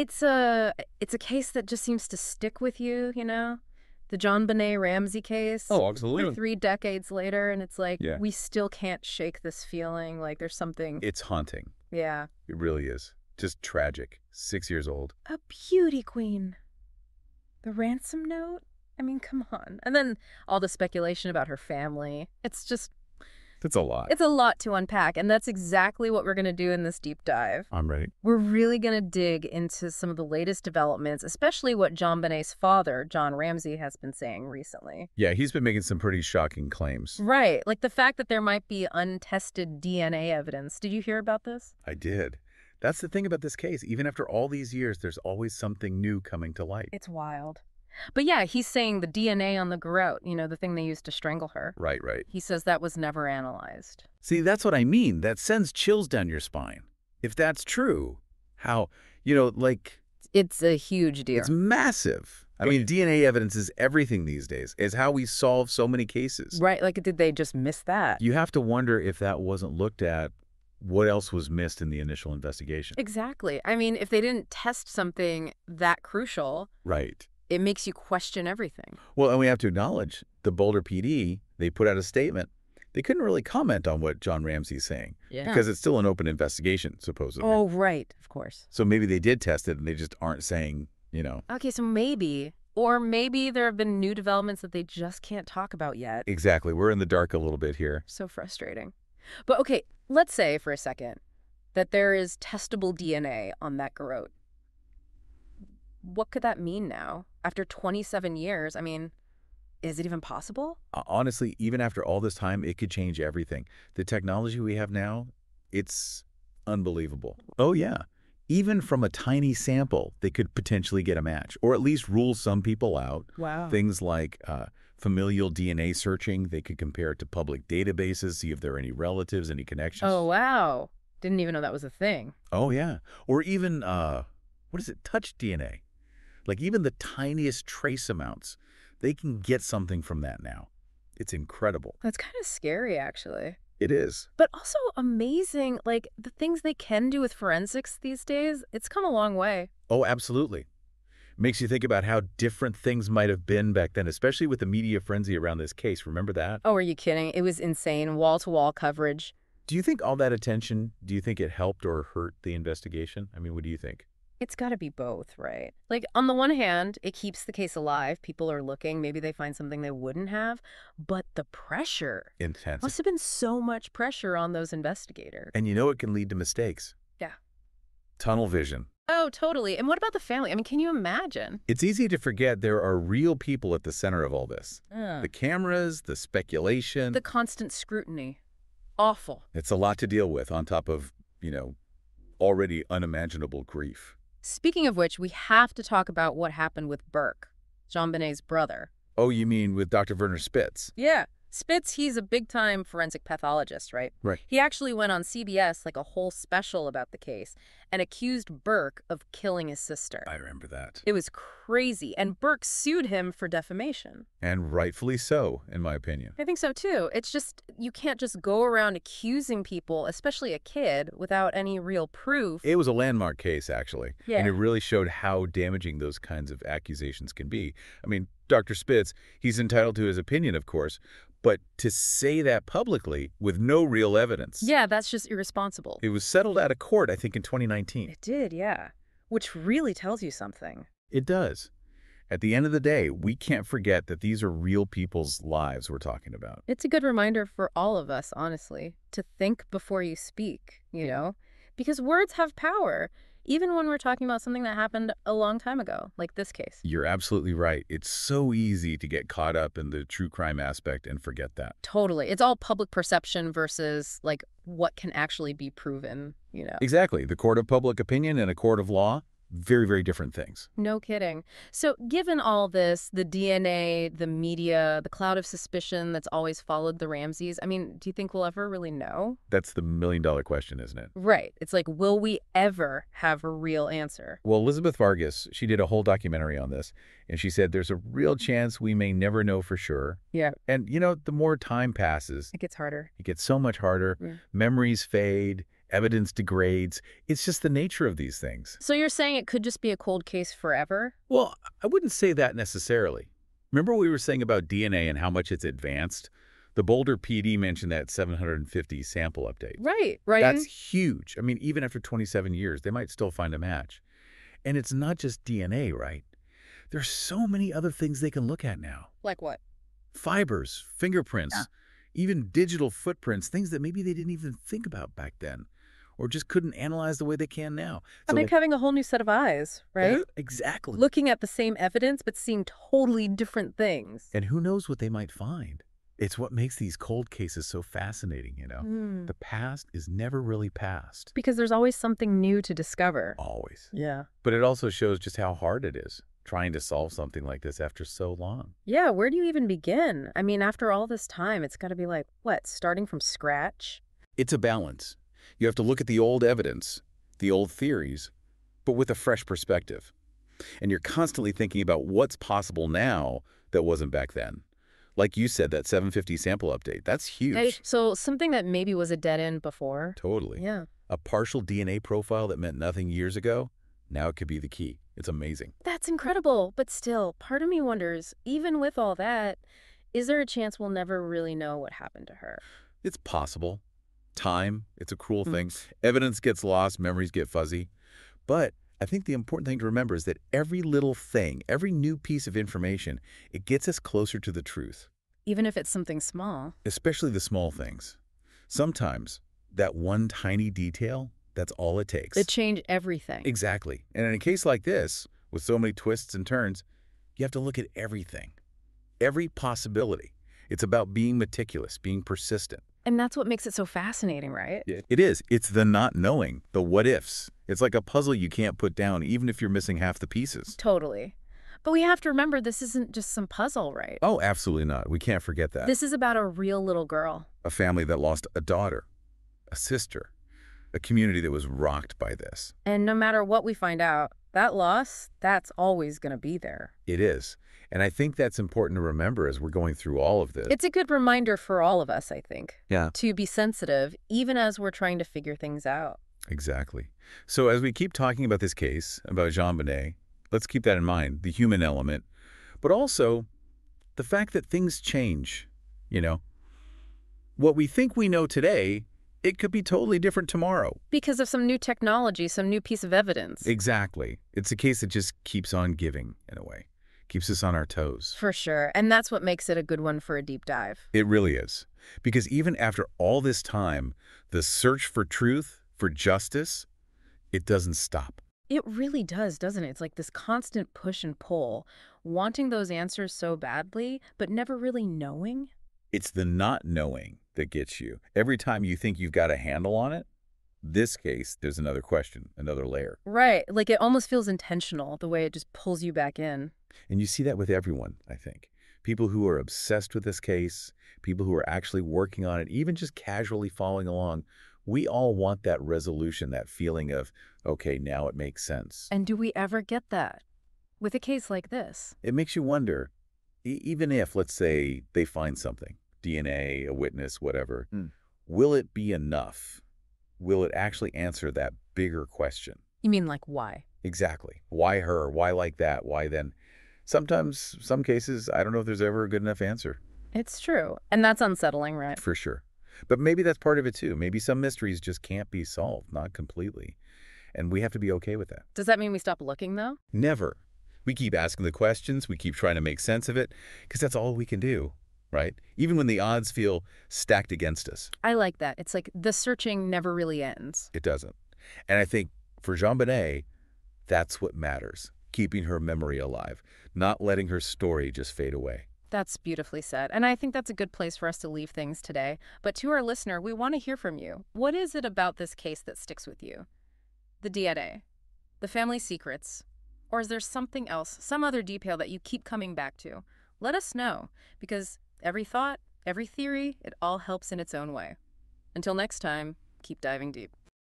It's a it's a case that just seems to stick with you, you know? The JonBenét Ramsey case. Oh, absolutely. three decades later, and it's like Yeah. we still can't shake this feeling like there's something. It's haunting. yeah. It really is. Just tragic. Six years old. A beauty queen. The ransom note? I mean, come on. And then all the speculation about her family. It's just, That's a lot. it's a lot to unpack. And that's exactly what we're going to do in this deep dive. I'm ready. We're really going to dig into some of the latest developments, especially what JonBenét's father, John Ramsey, has been saying recently. Yeah, he's been making some pretty shocking claims. Right. Like the fact that there might be untested DNA evidence. Did you hear about this? I did. That's the thing about this case. Even after all these years, there's always something new coming to light. It's wild. But yeah, he's saying the DNA on the garrote, you know, the thing they used to strangle her. Right, right. He says that was never analyzed. See, that's what I mean. That sends chills down your spine. If that's true, how, you know, like, It's a huge deal. it's massive. I mean, DNA evidence is everything these days. It's how we solve so many cases. Right, like did they just miss that? You have to wonder if that wasn't looked at, what else was missed in the initial investigation. Exactly. I mean, if they didn't test something that crucial, Right. It makes you question everything. Well, and we have to acknowledge the Boulder PD, they put out a statement. They couldn't really comment on what John Ramsey's saying Yeah. because it's still an open investigation, supposedly. Oh, right, of course. So maybe they did test it and they just aren't saying, you know, Okay, so maybe or maybe there have been new developments that they just can't talk about yet. exactly. We're in the dark a little bit here. So frustrating. But okay, let's say for a second that there is testable DNA on that garrote. What could that mean now? After 27 years, I mean, is it even possible? Honestly, even after all this time, it could change everything. The technology we have now, it's unbelievable. Oh, yeah. Even from a tiny sample, they could potentially get a match or at least rule some people out. Wow. Things like uh, familial DNA searching, they could compare it to public databases, see if there are any relatives, any connections. Oh, wow. Didn't even know that was a thing. Oh, yeah. Or even, uh, what is it, touch DNA. Like even the tiniest trace amounts, they can get something from that now. It's incredible. That's kind of scary, actually. It is. But also amazing, like the things they can do with forensics these days, it's come a long way. Oh, absolutely. Makes you think about how different things might have been back then, especially with the media frenzy around this case. Remember that? Oh, are you kidding? It was insane. Wall to wall coverage. Do you think all that attention, do you think it helped or hurt the investigation? I mean, what do you think? It's got to be both, right? Like, on the one hand, it keeps the case alive. People are looking. Maybe they find something they wouldn't have. But the pressure Intense. must have been so much pressure on those investigators. And you know it can lead to mistakes. Yeah. Tunnel vision. Oh, totally. And what about the family? I mean, can you imagine? It's easy to forget there are real people at the center of all this. Uh, The cameras, the speculation. the constant scrutiny. Awful. It's a lot to deal with on top of, you know, already unimaginable grief. Speaking of which, we have to talk about what happened with Burke, JonBenét's brother. Oh, you mean with Dr. Werner Spitz? Yeah. Spitz, he's a big time forensic pathologist, right? Right. He actually went on CBS, like a whole special about the case, and accused Burke of killing his sister. I remember that. It was crazy. And Burke sued him for defamation. And rightfully so, in my opinion. I think so too. It's just, you can't just go around accusing people, especially a kid, without any real proof. It was a landmark case, actually. Yeah. And it really showed how damaging those kinds of accusations can be. I mean, Dr. Spitz, he's entitled to his opinion, of course, but to say that publicly with no real evidence. yeah, that's just irresponsible. It was settled out of court, I think, in 2019. It did, yeah. Which really tells you something. It does. At the end of the day, we can't forget that these are real people's lives we're talking about. It's a good reminder for all of us, honestly, to think before you speak, you know? Because words have power, even when we're talking about something that happened a long time ago, like this case. You're absolutely right. It's so easy to get caught up in the true crime aspect and forget that. Totally. It's all public perception versus, like, what can actually be proven, you know? Exactly. The court of public opinion and a court of law, very, very different things. No kidding. So, given all this, the DNA, the media, the cloud of suspicion that's always followed the Ramseys, I mean, do you think we'll ever really know? That's the million dollar question, isn't it? Right. It's like, will we ever have a real answer? Well, Elizabeth Vargas, she did a whole documentary on this, and she said there's a real chance we may never know for sure. Yeah. And, you know, the more time passes, It gets harder. it gets so much harder. Yeah. Memories fade, Evidence degrades. It's just the nature of these things. So you're saying it could just be a cold case forever? Well, I wouldn't say that necessarily. Remember what we were saying about DNA and how much it's advanced? The Boulder PD mentioned that 750 sample update. Right, right. That's huge. I mean, even after 27 years, they might still find a match. And it's not just DNA, right? There's so many other things they can look at now. like what? Fibers, fingerprints, Yeah. even digital footprints, things that maybe they didn't even think about back then or just couldn't analyze the way they can now. I think having a whole new set of eyes, right? Yeah, exactly. Looking at the same evidence but seeing totally different things. and who knows what they might find? It's what makes these cold cases so fascinating, you know? Hmm. The past is never really past. Because there's always something new to discover. Always. Yeah. But it also shows just how hard it is trying to solve something like this after so long. Yeah, where do you even begin? I mean, after all this time, it's got to be like, what, starting from scratch? It's a balance. You have to look at the old evidence, the old theories, but with a fresh perspective. And you're constantly thinking about what's possible now that wasn't back then. Like you said, that 750 sample update, that's huge. So something that maybe was a dead end before. Totally. Yeah. A partial DNA profile that meant nothing years ago, now it could be the key. It's amazing. That's incredible. But still, part of me wonders, even with all that, is there a chance we'll never really know what happened to her? It's possible. Time, it's a cruel Mm. thing. Evidence gets lost, memories get fuzzy. But I think the important thing to remember is that every little thing, every new piece of information, it gets us closer to the truth, Even if it's something small. especially the small things. Sometimes that one tiny detail, that's all it takes. It changed everything. Exactly. And in a case like this, with so many twists and turns, you have to look at everything, every possibility. It's about being meticulous, being persistent. And that's what makes it so fascinating, right? It is. It's the not knowing, the what ifs. It's like a puzzle you can't put down, even if you're missing half the pieces. Totally. But we have to remember this isn't just some puzzle, right? Oh, absolutely not. We can't forget that. This is about a real little girl. a family that lost a daughter, a sister, a community that was rocked by this. And no matter what we find out, that loss, that's always going to be there. It is. And I think that's important to remember as we're going through all of this. It's a good reminder for all of us, I think, yeah. to be sensitive even as we're trying to figure things out. Exactly. So as we keep talking about this case, about JonBenét, let's keep that in mind, the human element, but also the fact that things change, you know. What we think we know today, it could be totally different tomorrow. Because of some new technology, some new piece of evidence. Exactly. It's a case that just keeps on giving, in a way. Keeps us on our toes. For sure. And that's what makes it a good one for a deep dive. It really is. Because even after all this time, the search for truth, for justice, it doesn't stop. It really does, doesn't it? It's like this constant push and pull, wanting those answers so badly, but never really knowing. It's the not knowing that gets you. Every time you think you've got a handle on it, this case, there's another question, another layer. Right. Like it almost feels intentional, the way it just pulls you back in. And you see that with everyone, I think. People who are obsessed with this case, people who are actually working on it, even just casually following along, we all want that resolution, that feeling of, okay, now it makes sense. And do we ever get that? With a case like this. It makes you wonder, e- even if, let's say, they find something, DNA, a witness, whatever, Hmm. will it be enough? Will it actually answer that bigger question? You mean like why? Exactly. Why her? Why like that? Why then? Sometimes, some cases, I don't know if there's ever a good enough answer, It's true. And that's unsettling, right? for sure. But maybe that's part of it too. Maybe some mysteries just can't be solved, not completely. And we have to be okay with that. Does that mean we stop looking, though? Never. We keep asking the questions, we keep trying to make sense of it, because that's all we can do, right? Even when the odds feel stacked against us, I like that. It's like the searching never really ends. it doesn't. And I think for JonBenét, that's what matters, keeping her memory alive, not letting her story just fade away. That's beautifully said. And I think that's a good place for us to leave things today. But to our listener, we want to hear from you. What is it about this case that sticks with you? The DNA? The family secrets? Or is there something else, some other detail that you keep coming back to? Let us know, because every thought, every theory, it all helps in its own way. Until next time, keep diving deep.